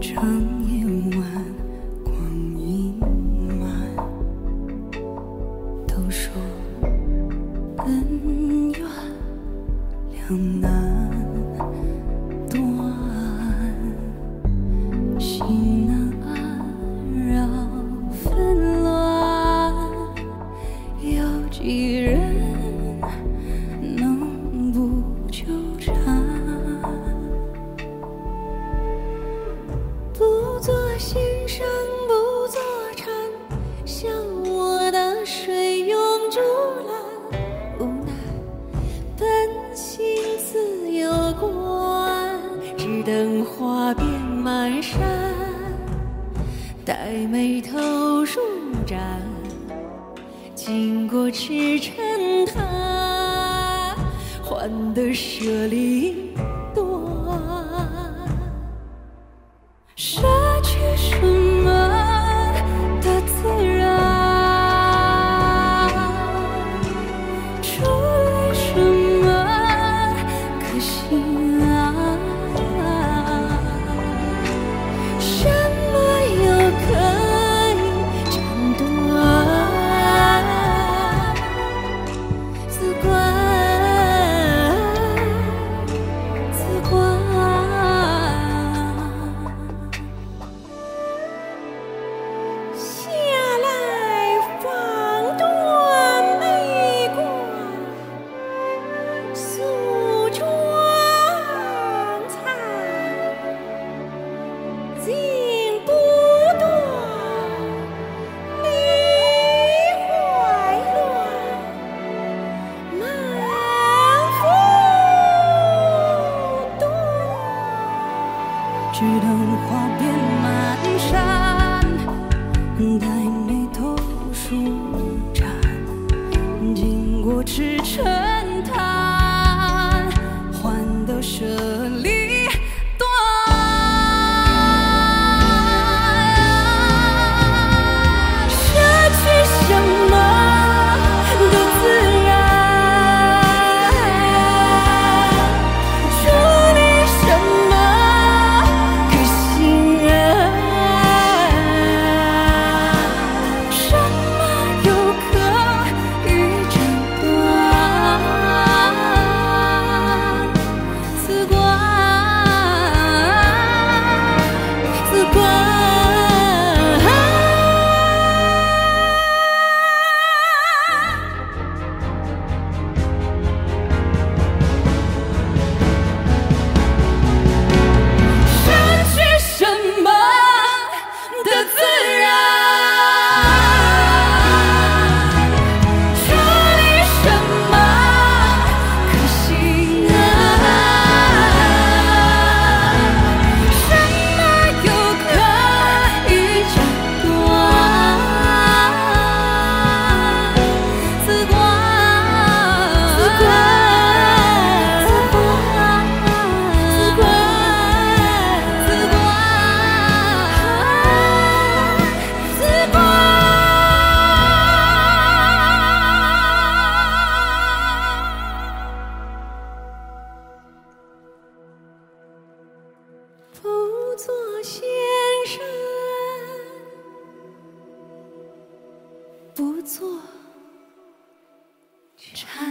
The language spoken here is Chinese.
长夜晚光阴慢都说恩怨两难。灯花遍满山，黛眉头舒展，经过赤城滩，换得舍利黛眉头舒展，经过赤城滩，换得舍利。先生不做禅